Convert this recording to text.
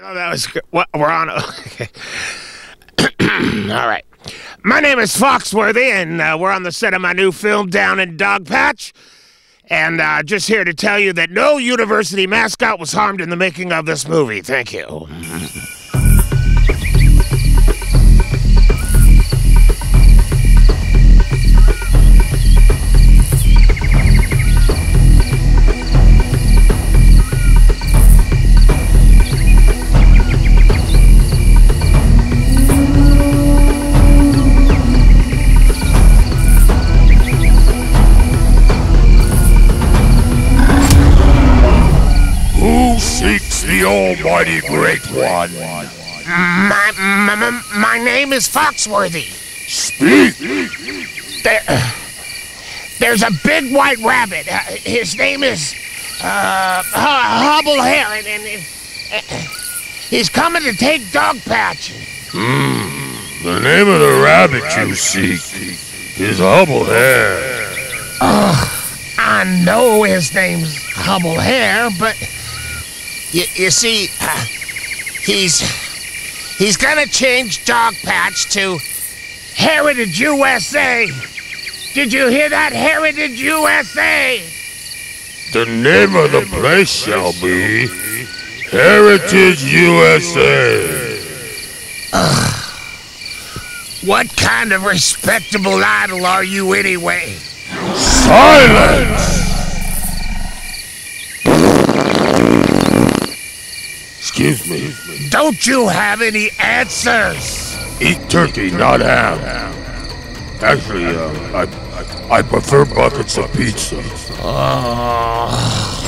Oh, that was good. What, we're on. Okay. All right. My name is Foxworthy, and uh, we're on the set of my new film, Down in Dogpatch. And uh, just here to tell you that no university mascot was harmed in the making of this movie. Thank you. seeks the Almighty Great One? My, my, my, name is Foxworthy. Speak! There, there's a big white rabbit. Uh, his name is uh, Hubble Hare, and, and, uh, he's coming to take Dogpatch. The name of the rabbit you seek is Hubble Hare. I know his name's Hubble Hare, but you, you see, uh, he's he's gonna change Dogpatch to Heritage USA. Did you hear that, Heritage USA? The name of the place shall be Heritage USA. What kind of respectable idol are you anyway? Silence! Excuse me. Don't you have any answers? Eat turkey, not ham. Actually, uh, I, I I prefer buckets of pizza. Oh.